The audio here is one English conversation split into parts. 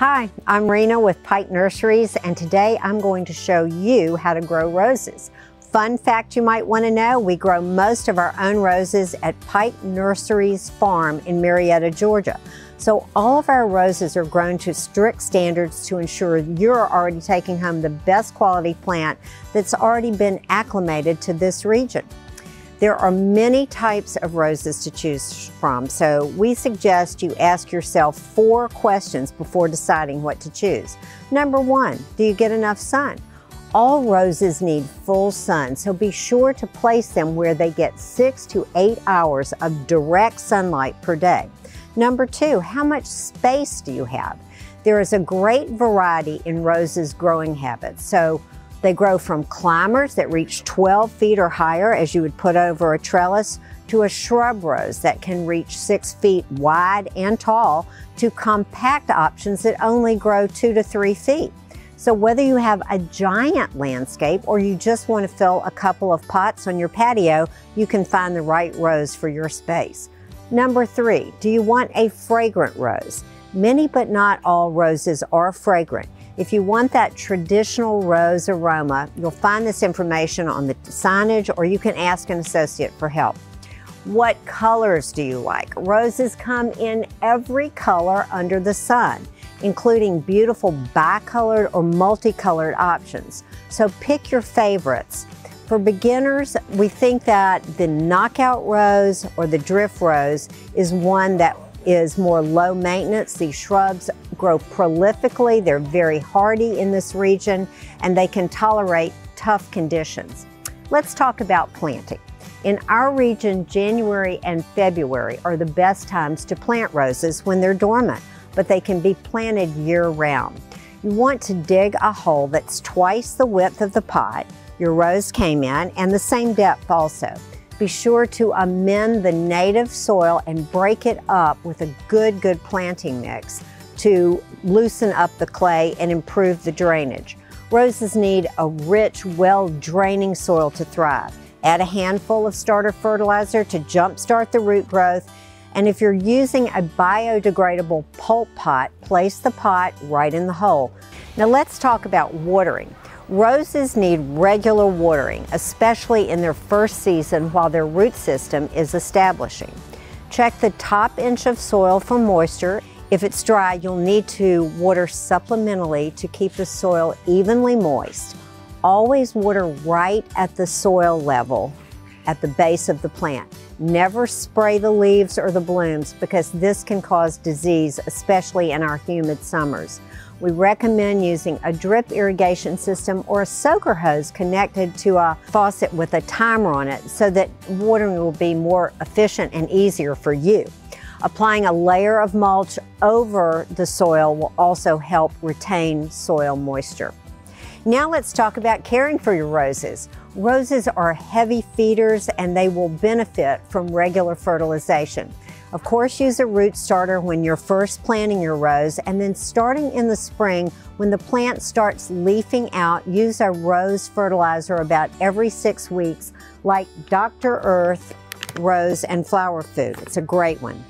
Hi, I'm Rena with Pike Nurseries and today I'm going to show you how to grow roses. Fun fact you might want to know, we grow most of our own roses at Pike Nurseries Farm in Marietta, Georgia. So all of our roses are grown to strict standards to ensure you're already taking home the best quality plant that's already been acclimated to this region. There are many types of roses to choose from, so we suggest you ask yourself four questions before deciding what to choose. Number one, do you get enough sun? All roses need full sun, so be sure to place them where they get six to eight hours of direct sunlight per day. Number two, how much space do you have? There is a great variety in roses growing habits, so they grow from climbers that reach 12 feet or higher, as you would put over a trellis, to a shrub rose that can reach six feet wide and tall, to compact options that only grow two to three feet. So whether you have a giant landscape or you just want to fill a couple of pots on your patio, you can find the right rose for your space. Number three, do you want a fragrant rose? Many but not all roses are fragrant. If you want that traditional rose aroma, you'll find this information on the signage or you can ask an associate for help. What colors do you like? Roses come in every color under the sun, including beautiful bicolored or multicolored options. So pick your favorites. For beginners, we think that the knockout rose or the drift rose is one that is more low maintenance. These shrubs grow prolifically. They're very hardy in this region and they can tolerate tough conditions. Let's talk about planting. In our region, January and February are the best times to plant roses when they're dormant, but they can be planted year round. You want to dig a hole that's twice the width of the pot your rose came in and the same depth also. Be sure to amend the native soil and break it up with a good, good planting mix to loosen up the clay and improve the drainage. Roses need a rich, well-draining soil to thrive. Add a handful of starter fertilizer to jumpstart the root growth. And if you're using a biodegradable pulp pot, place the pot right in the hole. Now let's talk about watering. Roses need regular watering, especially in their first season while their root system is establishing. Check the top inch of soil for moisture. If it's dry, you'll need to water supplementally to keep the soil evenly moist. Always water right at the soil level at the base of the plant. Never spray the leaves or the blooms because this can cause disease, especially in our humid summers we recommend using a drip irrigation system or a soaker hose connected to a faucet with a timer on it so that watering will be more efficient and easier for you. Applying a layer of mulch over the soil will also help retain soil moisture. Now let's talk about caring for your roses. Roses are heavy feeders and they will benefit from regular fertilization. Of course, use a root starter when you're first planting your rose, and then starting in the spring, when the plant starts leafing out, use a rose fertilizer about every six weeks, like Dr. Earth Rose and Flower Food. It's a great one.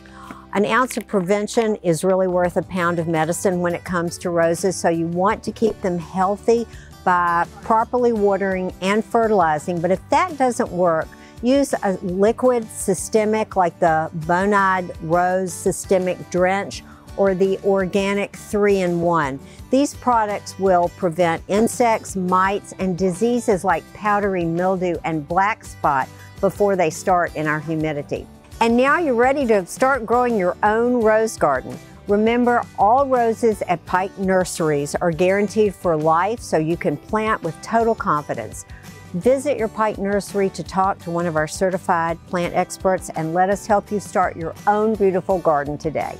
An ounce of prevention is really worth a pound of medicine when it comes to roses, so you want to keep them healthy by properly watering and fertilizing. But if that doesn't work, Use a liquid systemic like the Bonide Rose Systemic Drench or the organic 3-in-1. These products will prevent insects, mites, and diseases like powdery mildew and black spot before they start in our humidity. And now you're ready to start growing your own rose garden. Remember, all roses at Pike Nurseries are guaranteed for life so you can plant with total confidence. Visit your Pike Nursery to talk to one of our certified plant experts and let us help you start your own beautiful garden today.